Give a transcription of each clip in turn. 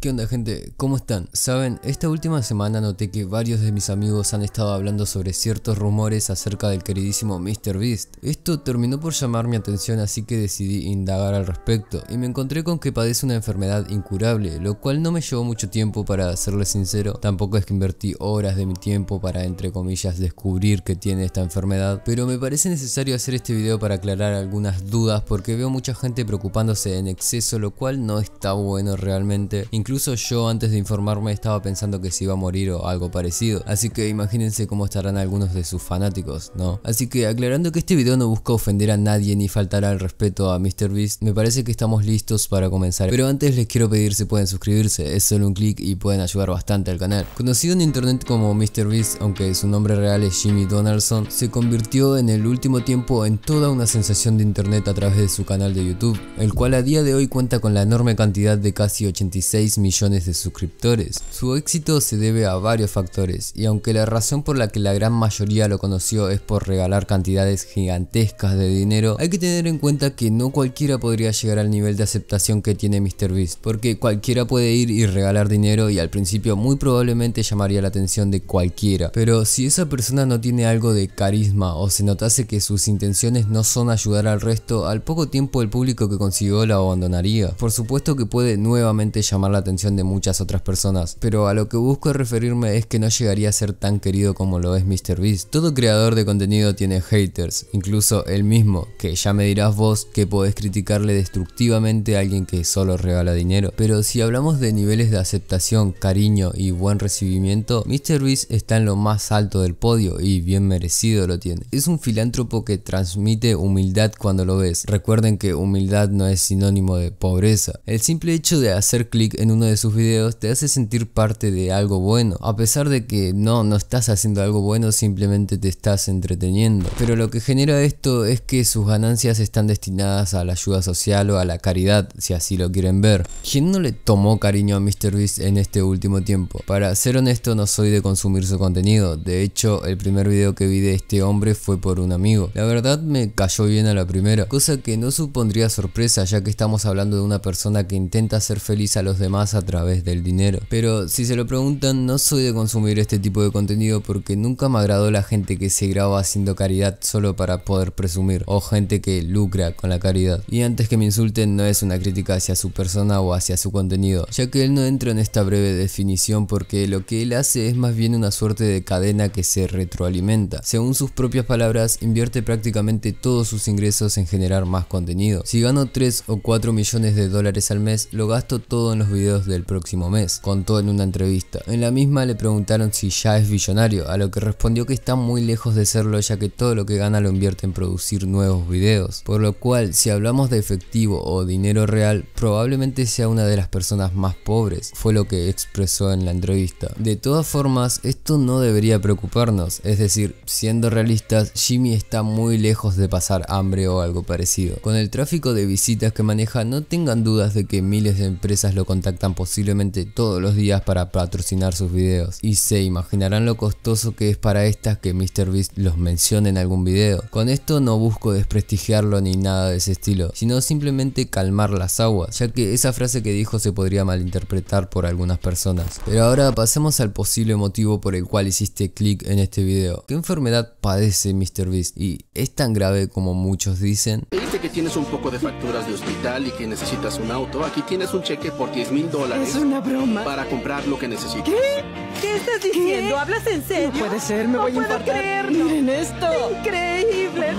¿Qué onda gente? ¿Cómo están? Saben, esta última semana noté que varios de mis amigos han estado hablando sobre ciertos rumores acerca del queridísimo MrBeast. Esto terminó por llamar mi atención así que decidí indagar al respecto y me encontré con que padece una enfermedad incurable, lo cual no me llevó mucho tiempo para serle sincero, tampoco es que invertí horas de mi tiempo para entre comillas descubrir que tiene esta enfermedad, pero me parece necesario hacer este video para aclarar algunas dudas porque veo mucha gente preocupándose en exceso lo cual no está bueno realmente. Yo antes de informarme estaba pensando que se iba a morir o algo parecido, así que imagínense cómo estarán algunos de sus fanáticos, ¿no? Así que aclarando que este video no busca ofender a nadie ni faltar al respeto a MrBeast, me parece que estamos listos para comenzar. Pero antes les quiero pedir si pueden suscribirse, es solo un clic y pueden ayudar bastante al canal. Conocido en internet como MrBeast, aunque su nombre real es Jimmy Donaldson, se convirtió en el último tiempo en toda una sensación de internet a través de su canal de YouTube, el cual a día de hoy cuenta con la enorme cantidad de casi 86 millones de suscriptores. Su éxito se debe a varios factores y aunque la razón por la que la gran mayoría lo conoció es por regalar cantidades gigantescas de dinero, hay que tener en cuenta que no cualquiera podría llegar al nivel de aceptación que tiene MrBeast, porque cualquiera puede ir y regalar dinero y al principio muy probablemente llamaría la atención de cualquiera, pero si esa persona no tiene algo de carisma o se notase que sus intenciones no son ayudar al resto, al poco tiempo el público que consiguió la abandonaría. Por supuesto que puede nuevamente llamar la atención de muchas otras personas, pero a lo que busco referirme es que no llegaría a ser tan querido como lo es MrBeast. Todo creador de contenido tiene haters, incluso él mismo, que ya me dirás vos que podés criticarle destructivamente a alguien que solo regala dinero. Pero si hablamos de niveles de aceptación, cariño y buen recibimiento, MrBeast está en lo más alto del podio y bien merecido lo tiene. Es un filántropo que transmite humildad cuando lo ves. Recuerden que humildad no es sinónimo de pobreza. El simple hecho de hacer clic en uno de sus videos te hace sentir parte de algo bueno, a pesar de que no, no estás haciendo algo bueno, simplemente te estás entreteniendo. Pero lo que genera esto es que sus ganancias están destinadas a la ayuda social o a la caridad, si así lo quieren ver. ¿Quién no le tomó cariño a MrBeast en este último tiempo? Para ser honesto, no soy de consumir su contenido, de hecho, el primer video que vi de este hombre fue por un amigo. La verdad me cayó bien a la primera, cosa que no supondría sorpresa ya que estamos hablando de una persona que intenta hacer feliz a los demás a través del dinero. Pero si se lo preguntan, no soy de consumir este tipo de contenido porque nunca me agradó la gente que se graba haciendo caridad solo para poder presumir o gente que lucra con la caridad. Y antes que me insulten no es una crítica hacia su persona o hacia su contenido, ya que él no entra en esta breve definición porque lo que él hace es más bien una suerte de cadena que se retroalimenta. Según sus propias palabras, invierte prácticamente todos sus ingresos en generar más contenido. Si gano 3 o 4 millones de dólares al mes, lo gasto todo en los videos del próximo mes, contó en una entrevista. En la misma le preguntaron si ya es billonario, a lo que respondió que está muy lejos de serlo ya que todo lo que gana lo invierte en producir nuevos videos. Por lo cual, si hablamos de efectivo o dinero real, probablemente sea una de las personas más pobres, fue lo que expresó en la entrevista. De todas formas, esto no debería preocuparnos, es decir, siendo realistas, Jimmy está muy lejos de pasar hambre o algo parecido. Con el tráfico de visitas que maneja, no tengan dudas de que miles de empresas lo contactan posiblemente todos los días para patrocinar sus videos. Y se imaginarán lo costoso que es para estas que MrBeast los mencione en algún video. Con esto no busco desprestigiarlo ni nada de ese estilo, sino simplemente calmar las aguas, ya que esa frase que dijo se podría malinterpretar por algunas personas. Pero ahora pasemos al posible motivo por el cual hiciste clic en este video. ¿Qué enfermedad padece MrBeast? ¿Y es tan grave como muchos dicen? Dice que tienes un poco de facturas de hospital y que necesitas un auto. Aquí tienes un cheque por 10 mil dólares. Es una broma. Para comprar lo que necesitas. ¿Qué? ¿Qué estás diciendo? ¿Hablas en serio? No puede ser, me no voy a puedo infartar. creerlo. Miren esto. Increíble.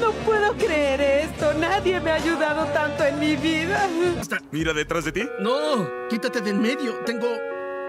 No puedo creer esto. Nadie me ha ayudado tanto en mi vida. Mira detrás de ti. No, quítate de en medio. Tengo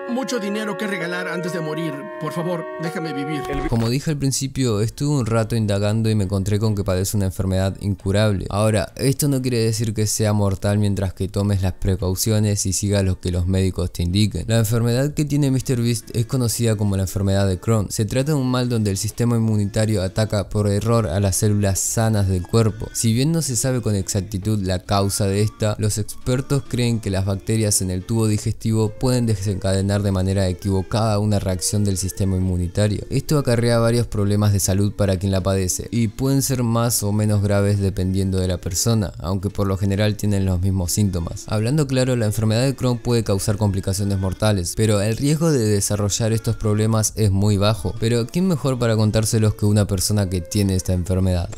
mucho dinero que regalar antes de morir. Por favor, déjame vivir. Como dije al principio, estuve un rato indagando y me encontré con que padece una enfermedad incurable. Ahora, esto no quiere decir que sea mortal mientras que tomes las precauciones y sigas lo que los médicos te indiquen. La enfermedad que tiene MrBeast es conocida como la enfermedad de Crohn. Se trata de un mal donde el sistema inmunitario ataca por error a las células sanas del cuerpo. Si bien no se sabe con exactitud la causa de esta, los expertos creen que las bacterias en el tubo digestivo pueden desencadenar de manera equivocada una reacción del sistema inmunitario. Esto acarrea varios problemas de salud para quien la padece y pueden ser más o menos graves dependiendo de la persona, aunque por lo general tienen los mismos síntomas. Hablando claro, la enfermedad de Crohn puede causar complicaciones mortales, pero el riesgo de desarrollar estos problemas es muy bajo. Pero ¿quién mejor para contárselos que una persona que tiene esta enfermedad?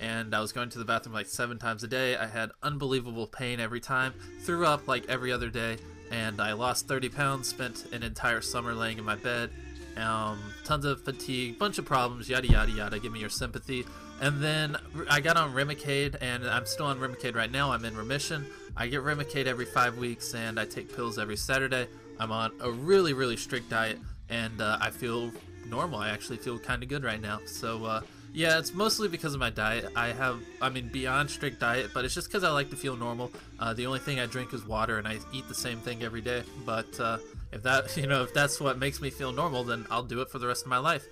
And I was going to the bathroom like seven times a day. I had unbelievable pain every time, threw up like every other day, and I lost 30 pounds, spent an entire summer laying in my bed, um, tons of fatigue, bunch of problems, yada yada yada. Give me your sympathy. And then I got on Remicade, and I'm still on Remicade right now. I'm in remission. I get Remicade every five weeks, and I take pills every Saturday. I'm on a really, really strict diet, and uh, I feel normal. I actually feel kind of good right now. So, uh, yeah, it's mostly because of my diet. I have, I mean, beyond strict diet, but it's just because I like to feel normal. Uh, the only thing I drink is water, and I eat the same thing every day. But uh, if that, you know, if that's what makes me feel normal, then I'll do it for the rest of my life.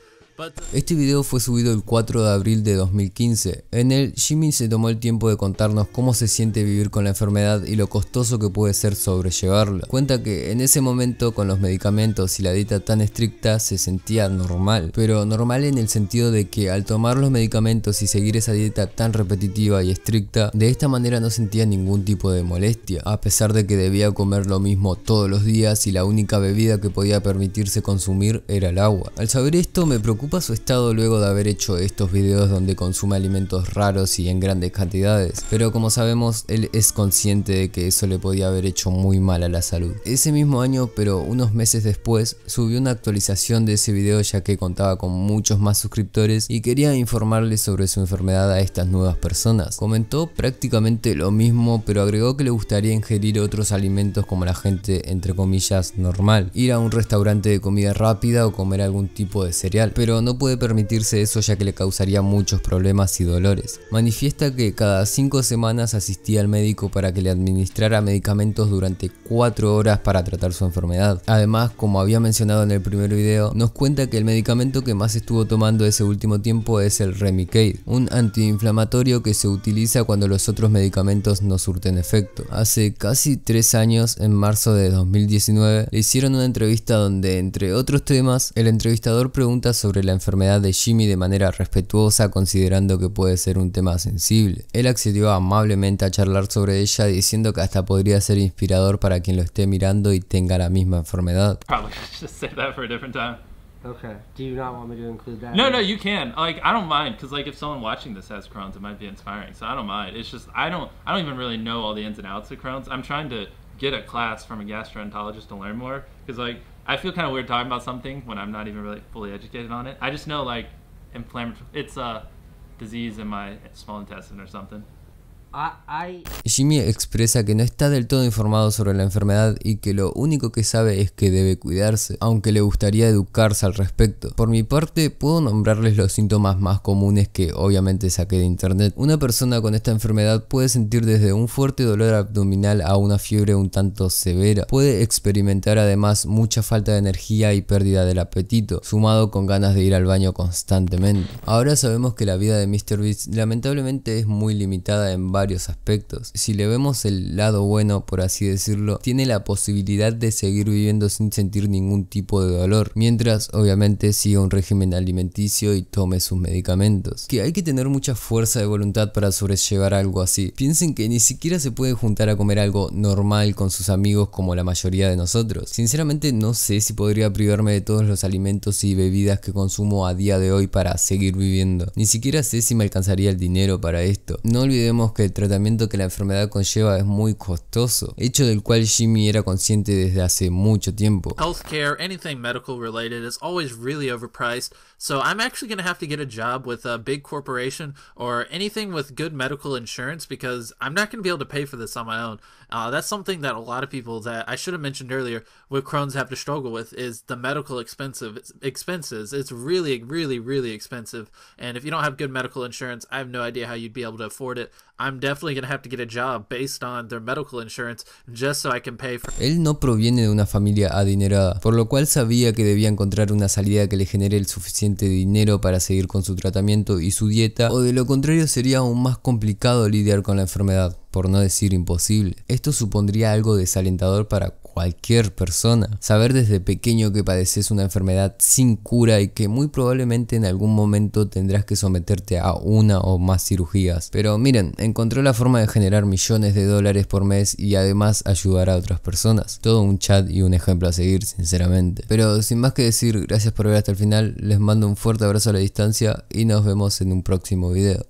Este video fue subido el 4 de abril de 2015. En él, Jimmy se tomó el tiempo de contarnos cómo se siente vivir con la enfermedad y lo costoso que puede ser sobrellevarla. Cuenta que en ese momento, con los medicamentos y la dieta tan estricta, se sentía normal. Pero normal en el sentido de que al tomar los medicamentos y seguir esa dieta tan repetitiva y estricta, de esta manera no sentía ningún tipo de molestia, a pesar de que debía comer lo mismo todos los días y la única bebida que podía permitirse consumir era el agua. Al saber esto me preocupa su estado luego de haber hecho estos videos donde consume alimentos raros y en grandes cantidades, pero como sabemos él es consciente de que eso le podía haber hecho muy mal a la salud. Ese mismo año, pero unos meses después, subió una actualización de ese video ya que contaba con muchos más suscriptores y quería informarles sobre su enfermedad a estas nuevas personas. Comentó prácticamente lo mismo, pero agregó que le gustaría ingerir otros alimentos como la gente entre comillas normal, ir a un restaurante de comida rápida o comer algún tipo de cereal, pero no puede permitirse eso ya que le causaría muchos problemas y dolores. Manifiesta que cada 5 semanas asistía al médico para que le administrara medicamentos durante 4 horas para tratar su enfermedad. Además, como había mencionado en el primer video, nos cuenta que el medicamento que más estuvo tomando ese último tiempo es el Remicade, un antiinflamatorio que se utiliza cuando los otros medicamentos no surten efecto. Hace casi 3 años, en marzo de 2019, le hicieron una entrevista donde, entre otros temas, el entrevistador pregunta sobre la enfermedad de Jimmy de manera respetuosa considerando que puede ser un tema sensible. Él accedió amablemente a charlar sobre ella diciendo que hasta podría ser inspirador para quien lo esté mirando y tenga la misma enfermedad. Okay. Do you not want me to include that? No, no, you can. Like, I don't mind because, like, if someone watching this has Crohn's, it might be inspiring. So I don't mind. It's just I don't I don't even really know all the ins and outs of Crohn's. I'm trying to get a class from a gastroenterologist to learn more because, like, I feel kind of weird talking about something when I'm not even really fully educated on it. I just know like inflammatory. It's a disease in my small intestine or something. Jimmy expresa que no está del todo informado sobre la enfermedad y que lo único que sabe es que debe cuidarse, aunque le gustaría educarse al respecto. Por mi parte, puedo nombrarles los síntomas más comunes que obviamente saqué de internet. Una persona con esta enfermedad puede sentir desde un fuerte dolor abdominal a una fiebre un tanto severa. Puede experimentar además mucha falta de energía y pérdida del apetito, sumado con ganas de ir al baño constantemente. Ahora sabemos que la vida de MrBeast lamentablemente es muy limitada en varios aspectos. Si le vemos el lado bueno, por así decirlo, tiene la posibilidad de seguir viviendo sin sentir ningún tipo de dolor, mientras obviamente siga un régimen alimenticio y tome sus medicamentos. Que hay que tener mucha fuerza de voluntad para sobrellevar algo así. Piensen que ni siquiera se puede juntar a comer algo normal con sus amigos como la mayoría de nosotros. Sinceramente no sé si podría privarme de todos los alimentos y bebidas que consumo a día de hoy para seguir viviendo. Ni siquiera sé si me alcanzaría el dinero para esto. No olvidemos que tratamiento que la enfermedad conlleva es muy costoso, hecho del cual Jimmy era consciente desde hace mucho tiempo. Healthcare, anything medical related is always really overpriced, so I'm actually going to have to get a job with a big corporation or anything with good medical insurance because I'm not going to be able to pay for this on my own. Uh, that's something that a lot of people that I should have mentioned earlier with Crohn's have to struggle with is the medical expensive expenses. It's really, really, really expensive. And if you don't have good medical insurance, I have no idea how you'd be able to afford it. I'm definitely to have to get a job based on their medical insurance just so I can pay for Él no proviene de una familia adinerada, por lo cual sabía que debía encontrar una salida que le genere el suficiente dinero para seguir con su tratamiento y su dieta, o de lo contrario sería aún más complicado lidiar con la enfermedad por no decir imposible. Esto supondría algo desalentador para cualquier persona. Saber desde pequeño que padeces una enfermedad sin cura y que muy probablemente en algún momento tendrás que someterte a una o más cirugías. Pero miren, encontró la forma de generar millones de dólares por mes y además ayudar a otras personas. Todo un chat y un ejemplo a seguir, sinceramente. Pero sin más que decir, gracias por ver hasta el final, les mando un fuerte abrazo a la distancia y nos vemos en un próximo video.